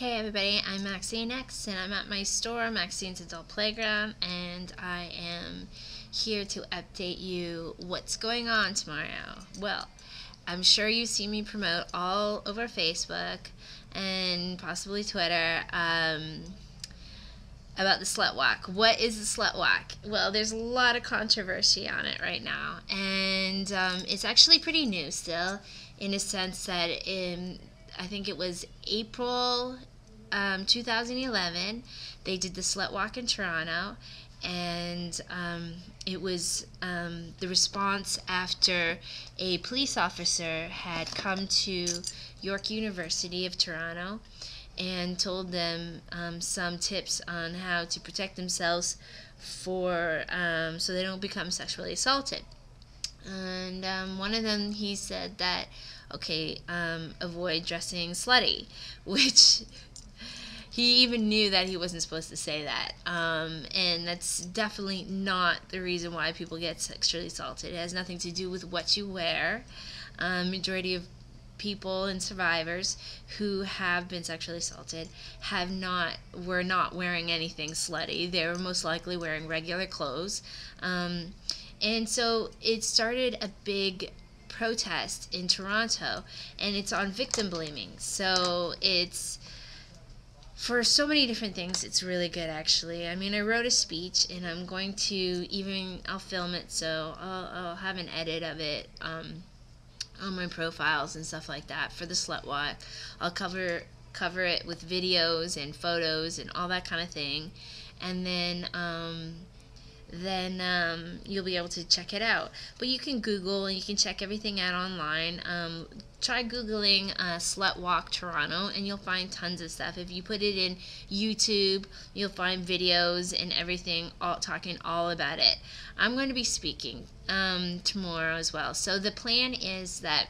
Hey everybody, I'm Maxine X and I'm at my store, Maxine's Adult Playground, and I am here to update you what's going on tomorrow. Well, I'm sure you see me promote all over Facebook and possibly Twitter um, about the slut walk. What is the slut walk? Well, there's a lot of controversy on it right now, and um, it's actually pretty new still, in a sense that in I think it was April um, 2011. They did the Slut Walk in Toronto, and um, it was um, the response after a police officer had come to York University of Toronto and told them um, some tips on how to protect themselves for um, so they don't become sexually assaulted. And um, one of them, he said that okay, um, avoid dressing slutty, which he even knew that he wasn't supposed to say that. Um, and that's definitely not the reason why people get sexually assaulted. It has nothing to do with what you wear. Um, majority of people and survivors who have been sexually assaulted have not were not wearing anything slutty. They were most likely wearing regular clothes. Um, and so it started a big protest in Toronto, and it's on victim blaming. So it's for so many different things. It's really good, actually. I mean, I wrote a speech, and I'm going to even I'll film it, so I'll, I'll have an edit of it. Um, on my profiles and stuff like that for the slut walk. I'll cover cover it with videos and photos and all that kind of thing, and then um, then um, you'll be able to check it out. But you can Google and you can check everything out online. Um, try Googling uh, Slut Walk Toronto and you'll find tons of stuff. If you put it in YouTube, you'll find videos and everything all, talking all about it. I'm going to be speaking um, tomorrow as well. So the plan is that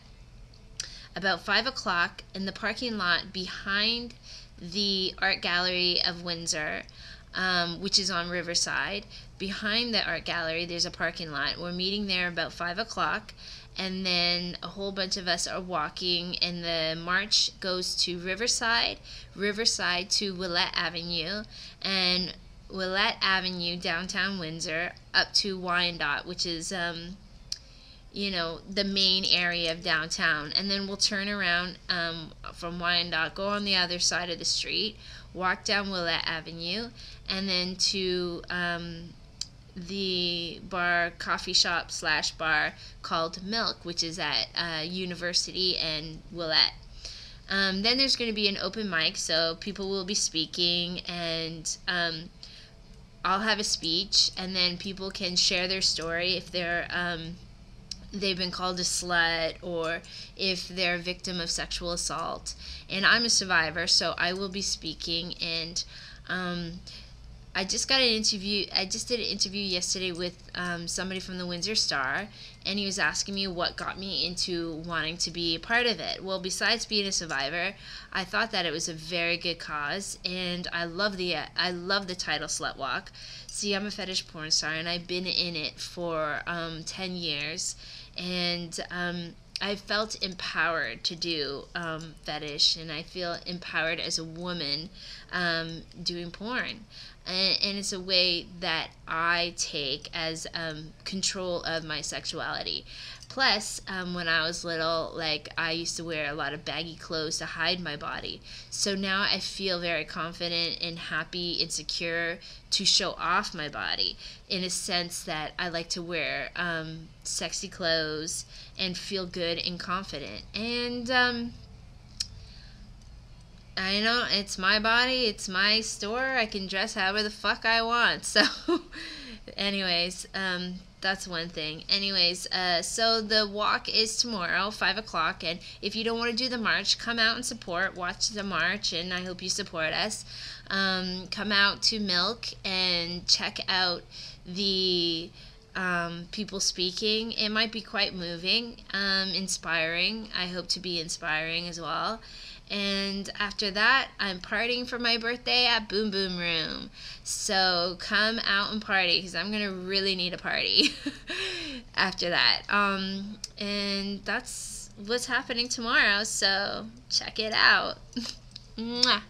about 5 o'clock in the parking lot behind the Art Gallery of Windsor, um, which is on Riverside. Behind the art gallery, there's a parking lot. We're meeting there about 5 o'clock, and then a whole bunch of us are walking, and the march goes to Riverside, Riverside to Ouellette Avenue, and Ouellette Avenue, downtown Windsor, up to Wyandotte, which is, um, you know, the main area of downtown. And then we'll turn around um, from Wyandotte, go on the other side of the street, walk down Ouellette Avenue, and then to um, the bar, coffee shop slash bar called Milk, which is at uh, University and Ouellette. Um, then there's going to be an open mic, so people will be speaking, and um, I'll have a speech, and then people can share their story if they're um, they've been called a slut or if they're a victim of sexual assault. And I'm a survivor, so I will be speaking. And um, I just got an interview. I just did an interview yesterday with um, somebody from the Windsor Star, and he was asking me what got me into wanting to be a part of it. Well, besides being a survivor, I thought that it was a very good cause, and I love the I love the title Slut Walk. See, I'm a fetish porn star, and I've been in it for um, ten years, and um, I felt empowered to do um, fetish, and I feel empowered as a woman um, doing porn. And, and, it's a way that I take as um, control of my sexuality. Plus, um, when I was little, like I used to wear a lot of baggy clothes to hide my body. So now I feel very confident and happy and secure to show off my body in a sense that I like to wear um, sexy clothes and feel good and confident. And um, I know it's my body, it's my store. I can dress however the fuck I want. So, anyways, um, that's one thing. Anyways, uh, so the walk is tomorrow, 5 o'clock, and if you don't want to do the march, come out and support, watch the march, and I hope you support us. Um, come out to Milk and check out the um, people speaking. It might be quite moving, um, inspiring. I hope to be inspiring as well. And after that, I'm partying for my birthday at Boom Boom Room. So come out and party because I'm going to really need a party after that. Um, and that's what's happening tomorrow. So check it out. Mwah.